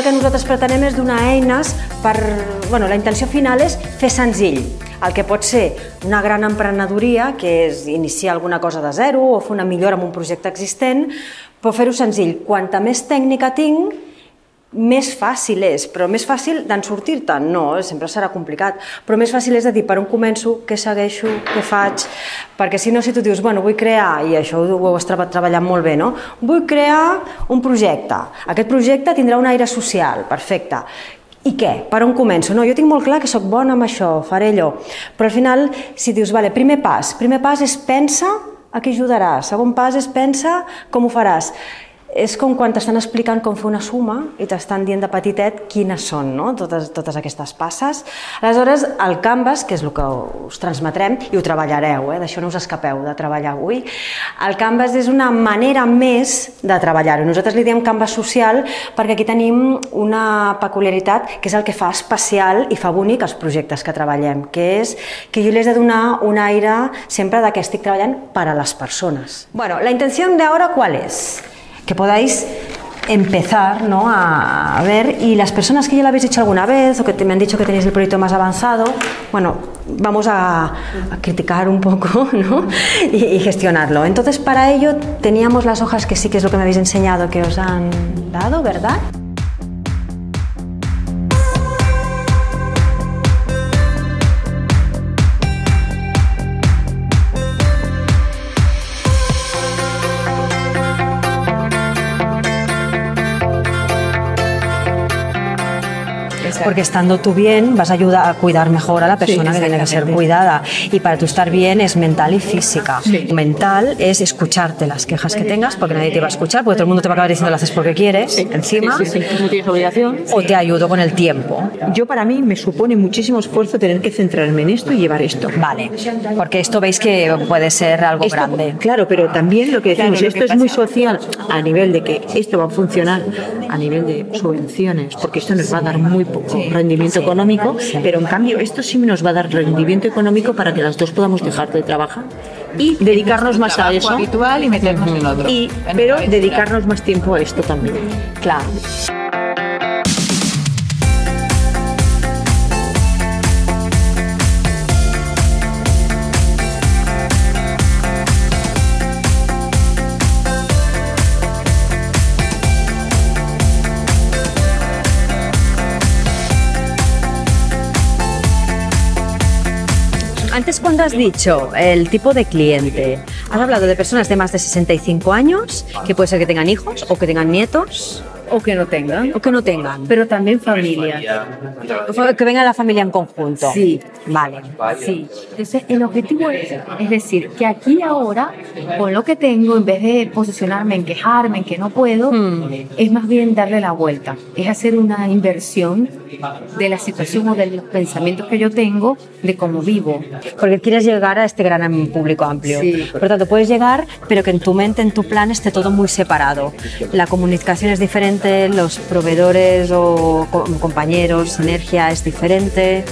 el que nosaltres pretenem és donar eines per... Bueno, la intenció final és fer senzill el que pot ser una gran emprenedoria, que és iniciar alguna cosa de zero o fer una millora en un projecte existent, però fer-ho senzill. Quanta més tècnica tinc, més fàcil és, però més fàcil d'en sortir-te'n, no, sempre serà complicat, però més fàcil és de dir per on començo, què segueixo, què faig, perquè si no, si tu dius, bueno, vull crear, i això ho, ho has treballat molt bé, no? Vull crear un projecte, aquest projecte tindrà un aire social, perfecte, i què? Per on començo? No, jo tinc molt clar que sóc bona amb això, faré allò. Però al final, si dius, vale, primer pas, primer pas és pensa a qui ajudaràs, segon pas és pensa com ho faràs és com quan t'estan explicant com fer una suma i t'estan dient de petitet quines són no? totes, totes aquestes passes. Aleshores, el Canvas, que és el que us transmetrem, i ho treballareu, eh? d'això no us escapeu de treballar avui, el Canvas és una manera més de treballar-ho. Nosaltres li diem Canvas social perquè aquí tenim una peculiaritat que és el que fa especial i fa bonic els projectes que treballem, que és que jo li he de donar un aire sempre de que estic treballant per a les persones. Bueno, la intenció d'ara qual és? Que podáis empezar ¿no? a, ver y las personas que ya lo habéis hecho alguna vez o que me han dicho que tenéis el proyecto más avanzado, bueno, vamos a, criticar un poco ¿no? y, gestionarlo. Entonces para ello teníamos las hojas que sí que es lo que me habéis enseñado que os han dado, ¿verdad? Porque estando tú bien vas a ayudar a cuidar mejor a la persona que tiene que ser cuidada. Y para tú estar bien es mental y física. Mental es escucharte las quejas que tengas, porque nadie te va a escuchar, porque todo el mundo te va a acabar diciendo lo haces porque quieres, encima. No tienes obligación. O te ayudo con el tiempo. Yo para mí me supone muchísimo esfuerzo tener que centrarme en esto y llevar esto. Vale, porque esto veis que puede ser algo grande. Claro, pero también lo que decimos, esto es muy social a nivel de que esto va a funcionar a nivel de subvenciones, porque esto nos va a dar muy poco rendimiento económico, pero en cambio esto sí nos va a dar rendimiento económico para que las dos podamos dejar de trabajar y dedicarnos más a eso. habitual y meternos en otro. Y, pero dedicarnos más tiempo a esto también. Claro. Antes cuando has dicho el tipo de cliente, has hablado de personas de más de 65 años, que puede ser que tengan hijos o que tengan nietos. O que no tengan. O que no tengan. Pero también familia. Que venga la familia en conjunto. Sí. Vale. Sí. Entonces, el objetivo es, es decir, que aquí ahora, con lo que tengo, en vez de posicionarme en quejarme, en que no puedo, Hmm. es más bien darle la vuelta. Es hacer una inversión de la situación o de los pensamientos que yo tengo, de cómo vivo. Porque quieres llegar a este gran público amplio. Sí. Por tanto, puedes llegar, pero que en tu mente, en tu plan, esté todo muy separado. La comunicación es diferente, los proveedores o co- compañeros, sinergia es diferente.